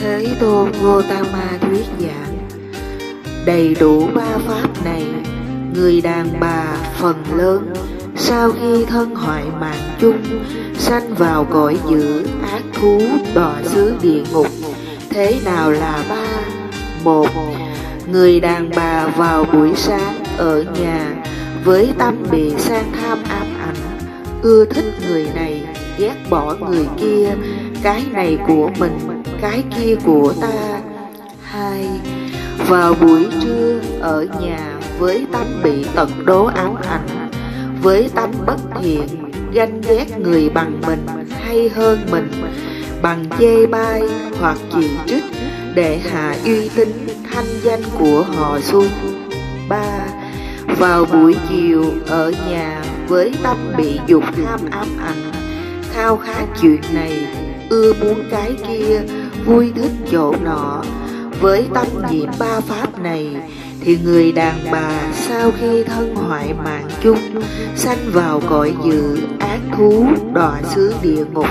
Thế Tôn Gotama thuyết giảng Đầy đủ ba pháp này Người đàn bà phần lớn Sau khi thân hoại mạng chung Sanh vào cõi dữ ác thú đọa xứ địa ngục. Thế nào là ba? Một Người đàn bà vào buổi sáng ở nhà Với tâm bị sang tham ám ảnh. Ưa thích người này, ghét bỏ người kia Cái này của mình, cái kia của ta Hai Vào buổi trưa ở nhà với tâm bị tận đố ám ảnh Với tâm bất thiện, ganh ghét người bằng mình hay hơn mình Bằng chê bai hoặc chỉ trích để hạ uy tín thanh danh của họ xuống. ba Vào buổi chiều ở nhà với tâm bị dục tham ám ảnh, khao khát chuyện này, ưa muốn cái kia, vui thích chỗ nọ, với tâm nhiễm ba pháp này thì người đàn bà sau khi thân hoại mạng chung sanh vào cõi dự ác thú đọa xứ địa ngục.